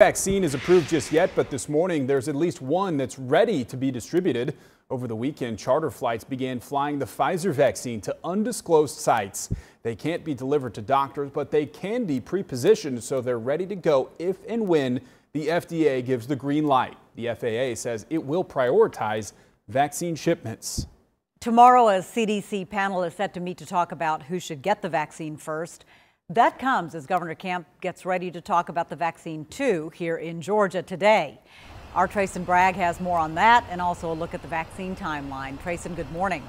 vaccine is approved just yet, but this morning there's at least one that's ready to be distributed. Over the weekend, charter flights began flying the Pfizer vaccine to undisclosed sites. They can't be delivered to doctors, but they can be pre-positioned so they're ready to go if and when the FDA gives the green light. The FAA says it will prioritize vaccine shipments. Tomorrow, a CDC panel is set to meet to talk about who should get the vaccine first. That comes as Governor Kemp gets ready to talk about the vaccine too here in Georgia today. Our Trayson Bragg has more on that and also a look at the vaccine timeline. Trayson, good morning.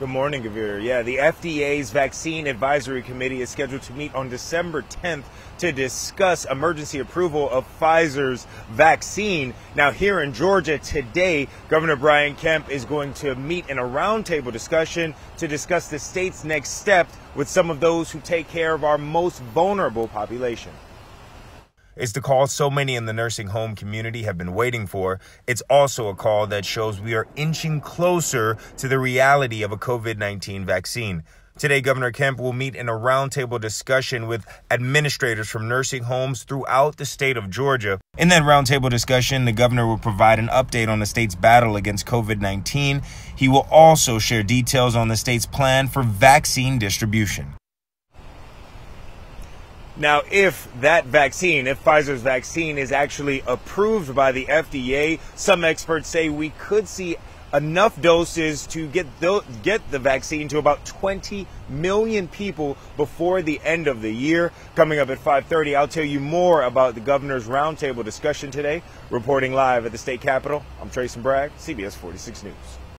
Good morning, Gavir. Yeah, the FDA's Vaccine Advisory Committee is scheduled to meet on December 10th to discuss emergency approval of Pfizer's vaccine. Now, here in Georgia today, Governor Brian Kemp is going to meet in a roundtable discussion to discuss the state's next step with some of those who take care of our most vulnerable population. It's the call so many in the nursing home community have been waiting for. It's also a call that shows we are inching closer to the reality of a COVID 19 vaccine. Today, Governor Kemp will meet in a roundtable discussion with administrators from nursing homes throughout the state of Georgia. In that roundtable discussion, the governor will provide an update on the state's battle against COVID 19. He will also share details on the state's plan for vaccine distribution. Now, if that vaccine, if Pfizer's vaccine is actually approved by the FDA, some experts say we could see enough doses to get the, get the vaccine to about 20 million people before the end of the year. Coming up at 5:30, I'll tell you more about the governor's roundtable discussion today. Reporting live at the state capitol, I'm Trayson Bragg, CBS 46 News.